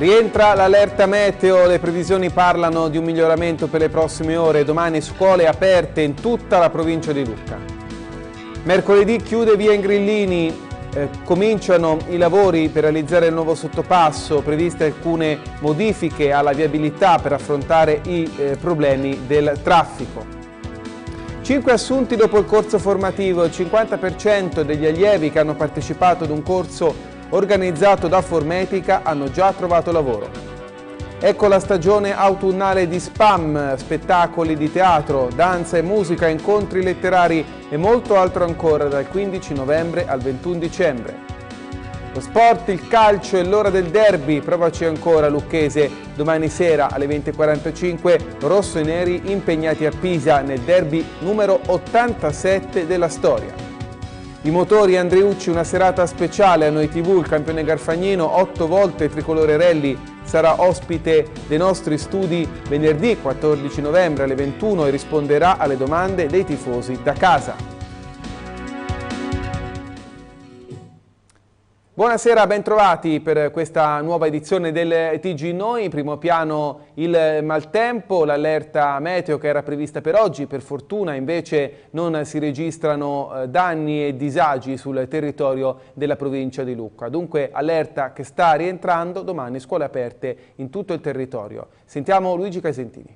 Rientra l'allerta meteo, le previsioni parlano di un miglioramento per le prossime ore, domani scuole aperte in tutta la provincia di Lucca. Mercoledì chiude via Ingrillini, eh, cominciano i lavori per realizzare il nuovo sottopasso, previste alcune modifiche alla viabilità per affrontare i eh, problemi del traffico. Cinque assunti dopo il corso formativo, il 50% degli allievi che hanno partecipato ad un corso organizzato da Formetica hanno già trovato lavoro. Ecco la stagione autunnale di Spam, spettacoli di teatro, danza e musica, incontri letterari e molto altro ancora dal 15 novembre al 21 dicembre. Lo sport, il calcio e l'ora del derby, provaci ancora Lucchese. Domani sera alle 20.45 rosso e neri impegnati a Pisa nel derby numero 87 della storia. I motori Andreucci una serata speciale a Noi TV, il campione Garfagnino, otto volte tricolore rally, sarà ospite dei nostri studi venerdì 14 novembre alle 21 e risponderà alle domande dei tifosi da casa. Buonasera, bentrovati per questa nuova edizione del TG Noi. Primo piano il maltempo, l'allerta meteo che era prevista per oggi, per fortuna invece non si registrano eh, danni e disagi sul territorio della provincia di Lucca. Dunque allerta che sta rientrando, domani scuole aperte in tutto il territorio. Sentiamo Luigi Casentini.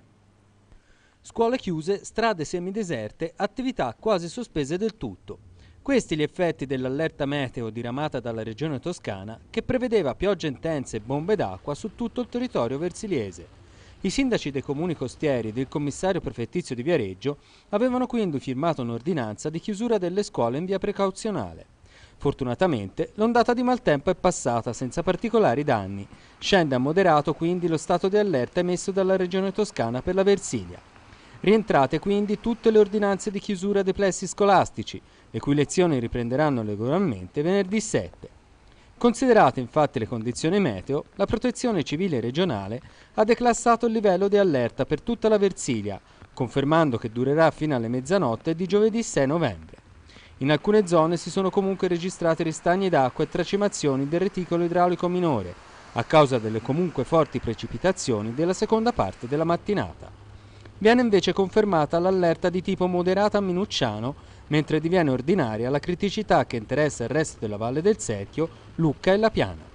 Scuole chiuse, strade semideserte, attività quasi sospese del tutto. Questi gli effetti dell'allerta meteo diramata dalla regione toscana che prevedeva piogge intense e bombe d'acqua su tutto il territorio versiliese. I sindaci dei comuni costieri ed il commissario prefettizio di Viareggio avevano quindi firmato un'ordinanza di chiusura delle scuole in via precauzionale. Fortunatamente l'ondata di maltempo è passata senza particolari danni. Scende a moderato quindi lo stato di allerta emesso dalla regione toscana per la Versilia. Rientrate quindi tutte le ordinanze di chiusura dei plessi scolastici, le cui lezioni riprenderanno regolarmente venerdì 7. Considerate infatti le condizioni meteo, la Protezione Civile regionale ha declassato il livello di allerta per tutta la Versilia, confermando che durerà fino alle mezzanotte di giovedì 6 novembre. In alcune zone si sono comunque registrati ristagni d'acqua e tracimazioni del reticolo idraulico minore, a causa delle comunque forti precipitazioni della seconda parte della mattinata. Viene invece confermata l'allerta di tipo moderata a Minucciano mentre diviene ordinaria la criticità che interessa il resto della Valle del Secchio, Lucca e La Piana.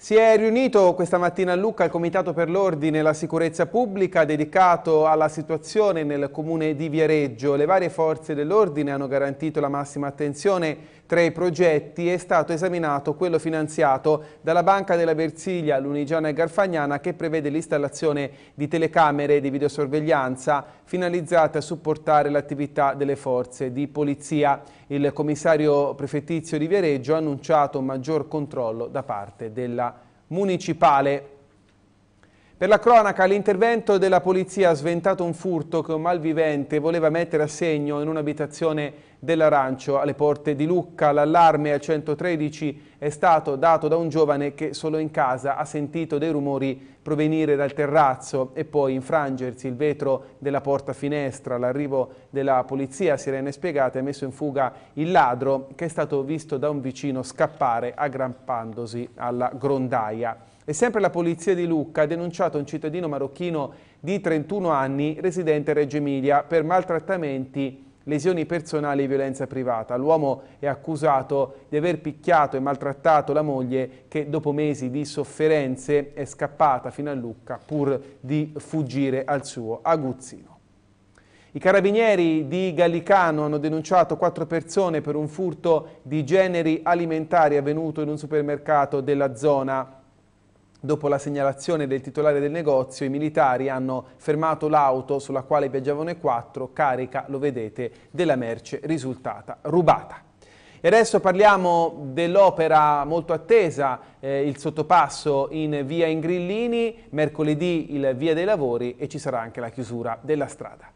Si è riunito questa mattina a Lucca il Comitato per l'Ordine e la Sicurezza Pubblica dedicato alla situazione nel comune di Viareggio. Le varie forze dell'ordine hanno garantito la massima attenzione tra i progetti è stato esaminato quello finanziato dalla Banca della Versilia, Lunigiana e Garfagnana che prevede l'installazione di telecamere di videosorveglianza finalizzate a supportare l'attività delle forze di polizia. Il commissario prefettizio di Viareggio ha annunciato un maggior controllo da parte della municipale. Per la cronaca, l'intervento della polizia ha sventato un furto che un malvivente voleva mettere a segno in un'abitazione dell'Arancio alle porte di Lucca. L'allarme al 113 è stato dato da un giovane che solo in casa ha sentito dei rumori provenire dal terrazzo e poi infrangersi il vetro della porta finestra. L'arrivo della polizia, sirene spiegate, ha messo in fuga il ladro che è stato visto da un vicino scappare aggrappandosi alla grondaia. E sempre la polizia di Lucca ha denunciato un cittadino marocchino di 31 anni residente a Reggio Emilia per maltrattamenti lesioni personali e violenza privata. L'uomo è accusato di aver picchiato e maltrattato la moglie che dopo mesi di sofferenze è scappata fino a Lucca pur di fuggire al suo aguzzino. I carabinieri di Gallicano hanno denunciato quattro persone per un furto di generi alimentari avvenuto in un supermercato della zona. Dopo la segnalazione del titolare del negozio, i militari hanno fermato l'auto sulla quale viaggiavano i quattro, carica, lo vedete, della merce risultata rubata. E adesso parliamo dell'opera molto attesa, eh, il sottopasso in via Ingrillini, mercoledì il via dei lavori e ci sarà anche la chiusura della strada.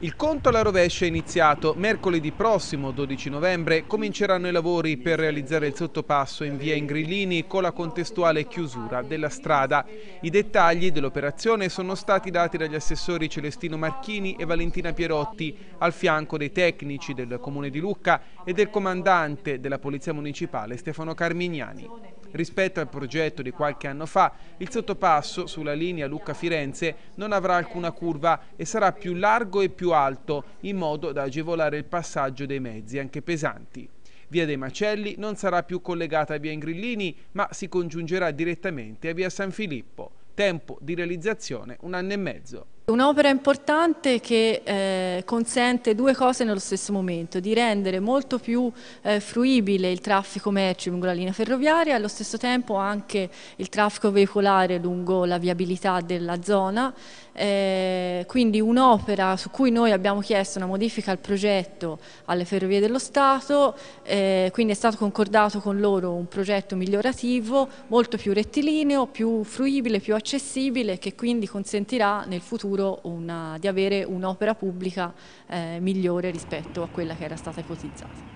Il conto alla rovescia è iniziato. Mercoledì prossimo, 12 novembre, cominceranno i lavori per realizzare il sottopasso in via Ingrillini con la contestuale chiusura della strada. I dettagli dell'operazione sono stati dati dagli assessori Celestino Marchini e Valentina Pierotti al fianco dei tecnici del Comune di Lucca e del comandante della Polizia Municipale Stefano Carmignani. Rispetto al progetto di qualche anno fa, il sottopasso sulla linea Lucca-Firenze non avrà alcuna curva e sarà più largo e più alto, in modo da agevolare il passaggio dei mezzi, anche pesanti. Via dei Macelli non sarà più collegata a via Ingrillini, ma si congiungerà direttamente a via San Filippo. Tempo di realizzazione un anno e mezzo. Un'opera importante che eh, consente due cose nello stesso momento, di rendere molto più eh, fruibile il traffico merci lungo la linea ferroviaria e allo stesso tempo anche il traffico veicolare lungo la viabilità della zona, eh, quindi un'opera su cui noi abbiamo chiesto una modifica al progetto alle Ferrovie dello Stato, eh, quindi è stato concordato con loro un progetto migliorativo molto più rettilineo, più fruibile, più accessibile che quindi consentirà nel futuro una, di avere un'opera pubblica eh, migliore rispetto a quella che era stata ipotizzata.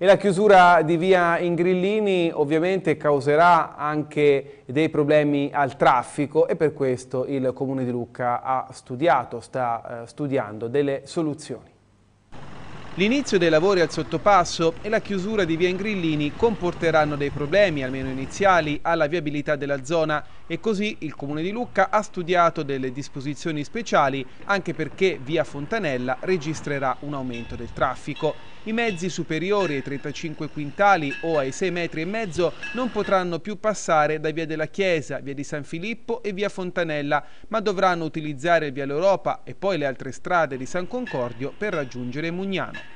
E la chiusura di via Ingrillini ovviamente causerà anche dei problemi al traffico e per questo il Comune di Lucca ha studiato, sta eh, studiando delle soluzioni. L'inizio dei lavori al sottopasso e la chiusura di via Ingrillini comporteranno dei problemi, almeno iniziali, alla viabilità della zona e così il Comune di Lucca ha studiato delle disposizioni speciali anche perché via Fontanella registrerà un aumento del traffico. I mezzi superiori ai 35 quintali o ai 6 metri e mezzo non potranno più passare da via della Chiesa, via di San Filippo e via Fontanella, ma dovranno utilizzare via l'Europa e poi le altre strade di San Concordio per raggiungere Mugnano.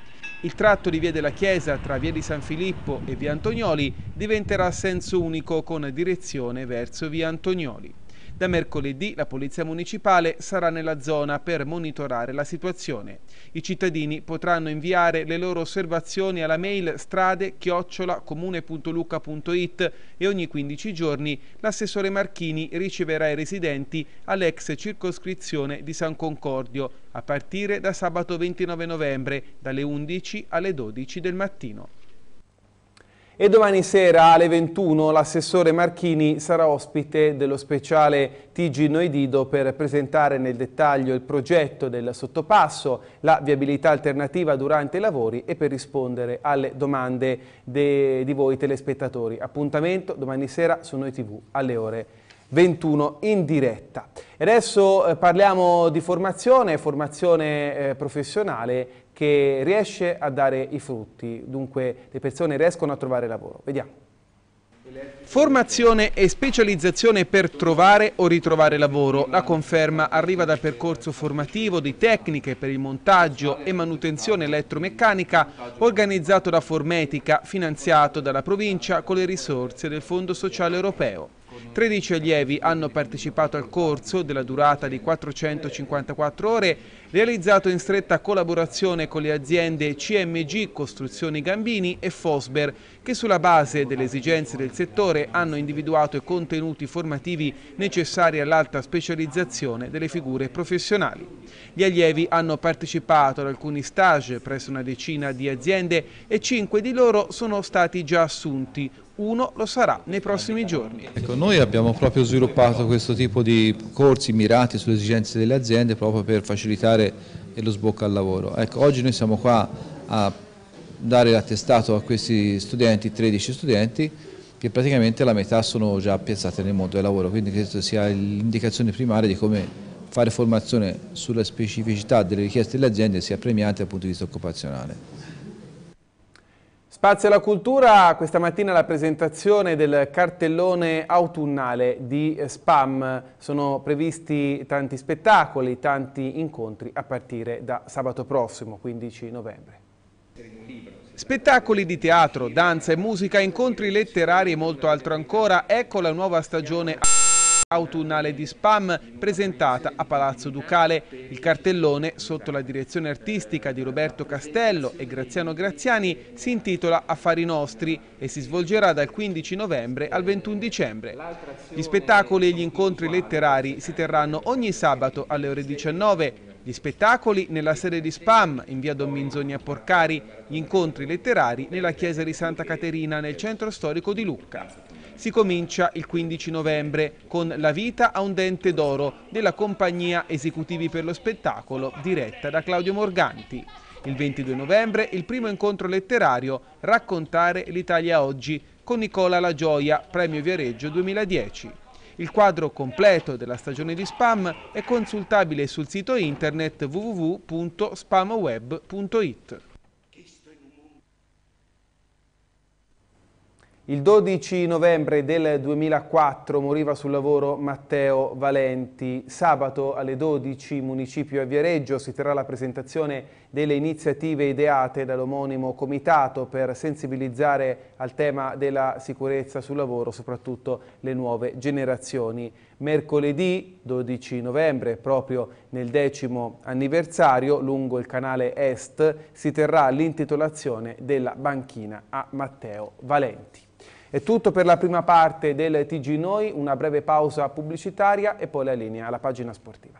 Il tratto di via della Chiesa tra via di San Filippo e via Antonioli diventerà a senso unico con direzione verso via Antonioli. Da mercoledì la Polizia Municipale sarà nella zona per monitorare la situazione. I cittadini potranno inviare le loro osservazioni alla mail strade-comune.luca.it e ogni 15 giorni l'assessore Marchini riceverà i residenti all'ex circoscrizione di San Concordio a partire da sabato 29 novembre dalle 11 alle 12 del mattino. E domani sera alle 21 l'assessore Marchini sarà ospite dello speciale TG Noidido per presentare nel dettaglio il progetto del sottopasso, la viabilità alternativa durante i lavori e per rispondere alle domande di voi telespettatori. Appuntamento domani sera su Noi TV alle ore 21 in diretta. Adesso eh, parliamo di formazione, formazione eh, professionale che riesce a dare i frutti, dunque le persone riescono a trovare lavoro. Vediamo. Formazione e specializzazione per trovare o ritrovare lavoro. La conferma arriva dal percorso formativo di tecniche per il montaggio e manutenzione elettromeccanica organizzato da Formetica, finanziato dalla provincia con le risorse del Fondo Sociale Europeo. 13 allievi hanno partecipato al corso della durata di 454 ore realizzato in stretta collaborazione con le aziende CMG Costruzioni Gambini e Fosber che sulla base delle esigenze del settore hanno individuato i contenuti formativi necessari all'alta specializzazione delle figure professionali. Gli allievi hanno partecipato ad alcuni stage presso una decina di aziende e cinque di loro sono stati già assunti, uno lo sarà nei prossimi giorni. Ecco, noi abbiamo proprio sviluppato questo tipo di corsi mirati sulle esigenze delle aziende proprio per facilitare lo sbocco al lavoro. Ecco, oggi noi siamo qua a dare l'attestato a questi studenti, 13 studenti, che praticamente la metà sono già piazzate nel mondo del lavoro, quindi questa sia l'indicazione primaria di come fare formazione sulla specificità delle richieste delle aziende sia premiante dal punto di vista occupazionale. Spazio alla cultura, questa mattina la presentazione del cartellone autunnale di Spam. Sono previsti tanti spettacoli, tanti incontri a partire da sabato prossimo, 15 novembre. Spettacoli di teatro, danza e musica, incontri letterari e molto altro ancora. Ecco la nuova stagione autunnale di Spam presentata a Palazzo Ducale. Il cartellone, sotto la direzione artistica di Roberto Castello e Graziano Graziani, si intitola Affari Nostri e si svolgerà dal 15 novembre al 21 dicembre. Gli spettacoli e gli incontri letterari si terranno ogni sabato alle ore 19 gli spettacoli nella sede di Spam in via Don Minzoni a Porcari, gli incontri letterari nella chiesa di Santa Caterina nel centro storico di Lucca. Si comincia il 15 novembre con La vita a un dente d'oro della compagnia Esecutivi per lo spettacolo diretta da Claudio Morganti. Il 22 novembre il primo incontro letterario Raccontare l'Italia oggi con Nicola La Gioia, Premio Viareggio 2010. Il quadro completo della stagione di spam è consultabile sul sito internet www.spamweb.it. Il 12 novembre del 2004 moriva sul lavoro Matteo Valenti. Sabato alle 12 municipio a Viareggio si terrà la presentazione delle iniziative ideate dall'omonimo comitato per sensibilizzare al tema della sicurezza sul lavoro, soprattutto le nuove generazioni. Mercoledì 12 novembre, proprio nel decimo anniversario, lungo il canale Est, si terrà l'intitolazione della banchina a Matteo Valenti. È tutto per la prima parte del TG Noi, una breve pausa pubblicitaria e poi la linea alla pagina sportiva.